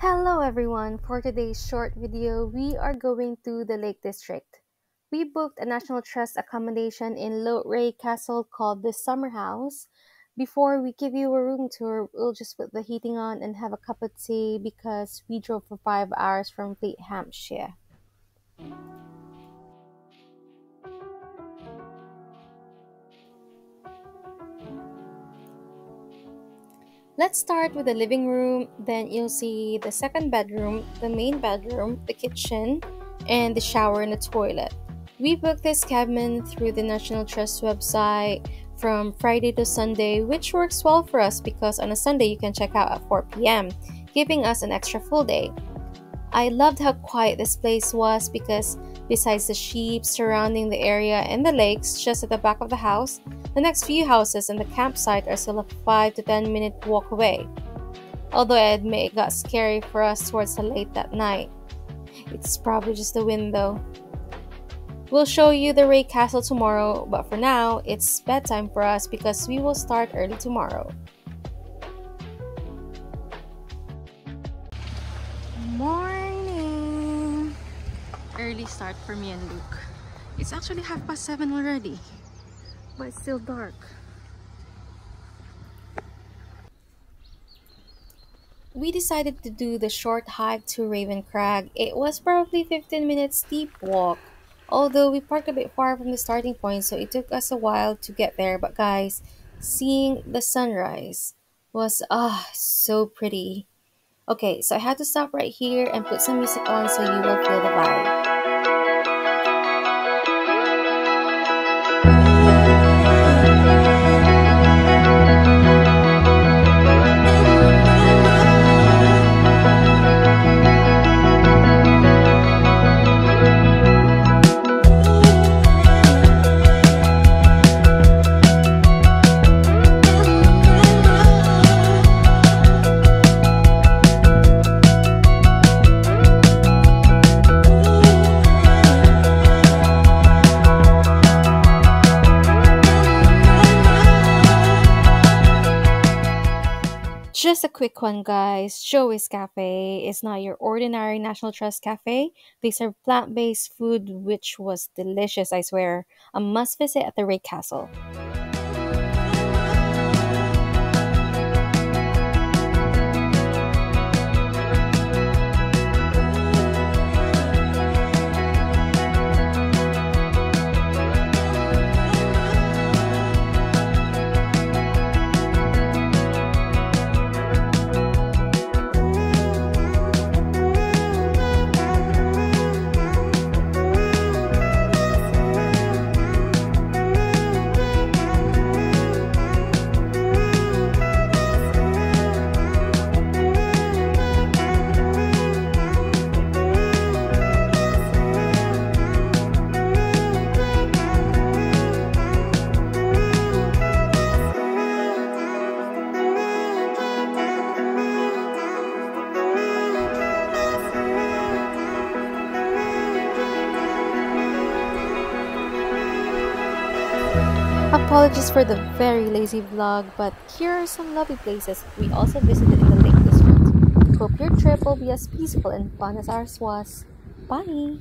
Hello everyone! For today's short video, we are going to the Lake District. We booked a National Trust accommodation in Wray Castle called the Summer House. Before we give you a room tour, we'll just put the heating on and have a cup of tea because we drove for 5 hours from Fleet, Hampshire. Let's start with the living room, then you'll see the second bedroom, the main bedroom, the kitchen, and the shower and the toilet. We booked this cabin through the National Trust website from Friday to Sunday, which works well for us because on a Sunday you can check out at 4 p.m., giving us an extra full day. I loved how quiet this place was because besides the sheep surrounding the area and the lakes just at the back of the house, the next few houses and the campsite are still a 5 to 10 minute walk away. Although I admit it got scary for us towards the late that night. It's probably just the wind though. We'll show you the Wray Castle tomorrow, but for now, it's bedtime for us because we will start early tomorrow. Morning! Early start for me and Luke. It's actually half past seven already but it's still dark. We decided to do the short hike to Raven Crag. It was probably 15 minutes steep walk. Although we parked a bit far from the starting point so it took us a while to get there. But guys, seeing the sunrise was ah so pretty. Okay, so I had to stop right here and put some music on so you will feel the vibe. Just a quick one, guys. Joey's Cafe is not your ordinary National Trust cafe. They serve plant based food, which was delicious, I swear. A must visit at the Wray Castle. Apologies for the very lazy vlog, but here are some lovely places we also visited in the Lake District. Hope your trip will be as peaceful and fun as ours was. Bye!